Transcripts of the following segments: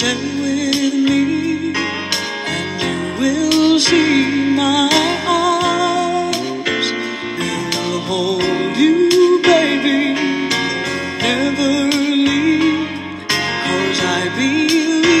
Stay with me and you will see my eyes will hold you, baby. Never leave, cause I believe.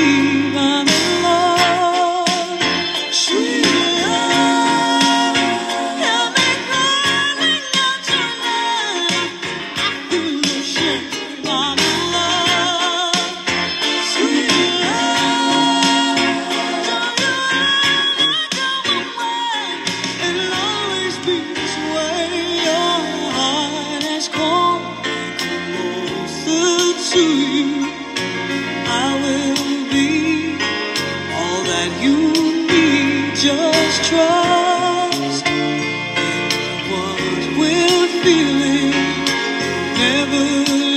that you need. Just trust in the one with feeling never.